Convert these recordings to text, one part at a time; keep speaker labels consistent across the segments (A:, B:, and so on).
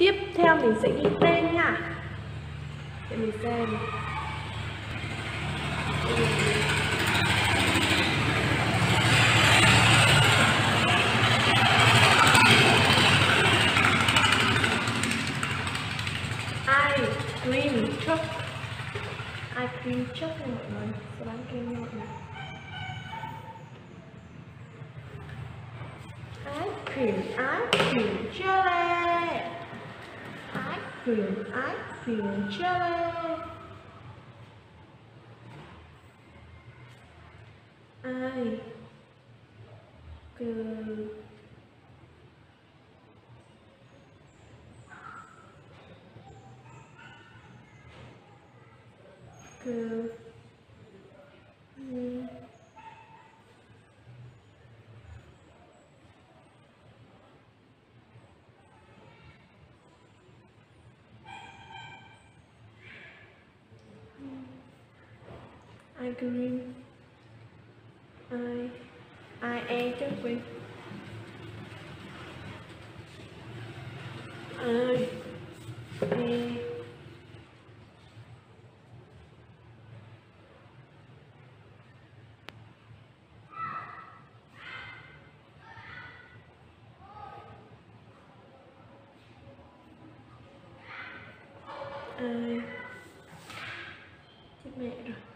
A: tiếp theo mình sẽ ghi tên nha. Để mình xem. Ice cream truck ice cream truck nha mọi người? Sẽ bán kem nha mọi người. Ice cream ice cream jelly phiền ái phiền chơi ai? Cứ cười. I green, I I e chứ quên. I e? Ai? Chết mẹ rồi.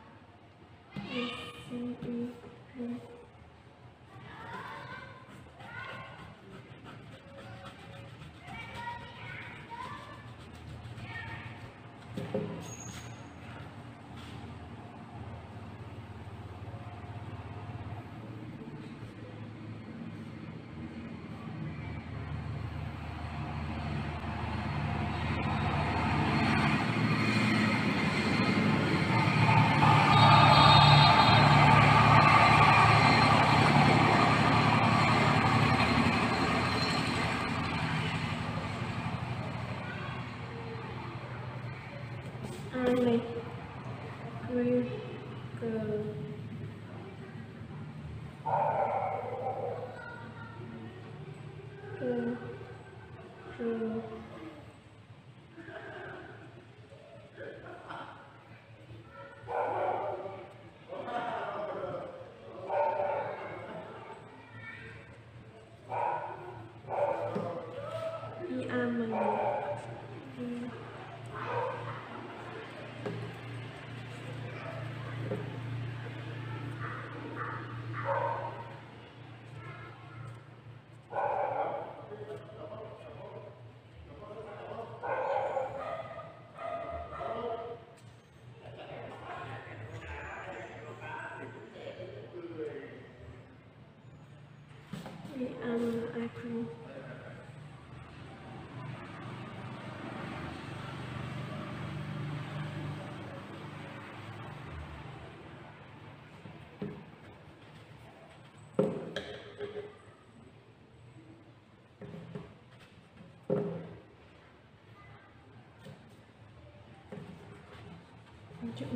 A: like uh, uh, uh đi ăn ice cream chữ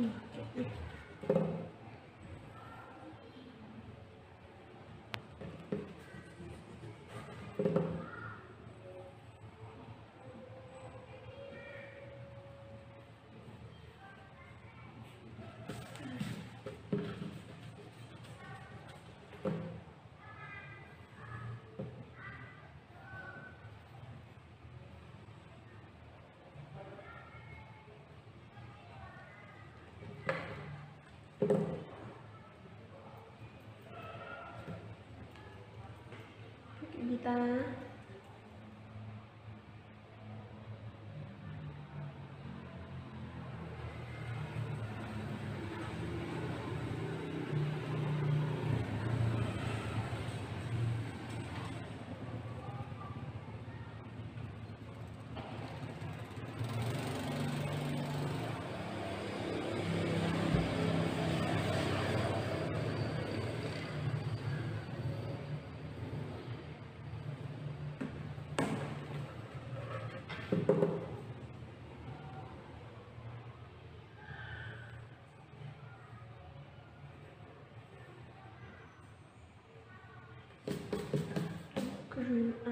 A: 单。Cái đi cái gì ta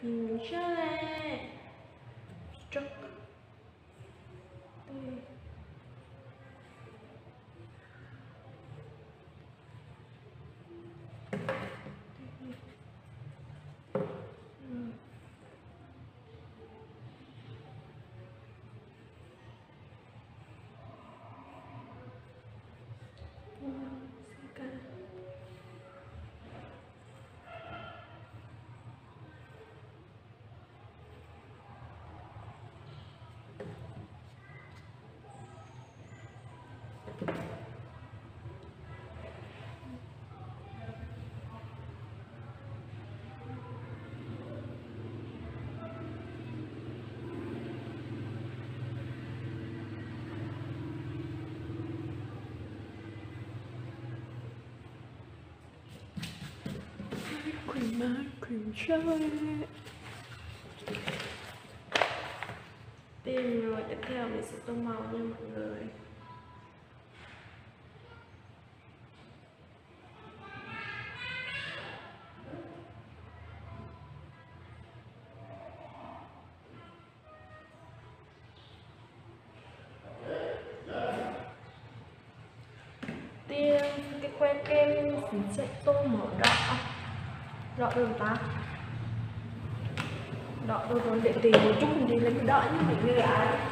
A: cream ice cream Tìm rồi tiếp theo mình sẽ tô màu nha mọi người. Tiên cái que kem, mình sẽ tô màu đỏ rõ đường ta. Đó tôi còn để tìm một chút mình đi lấy cái đỏ như mọi người ạ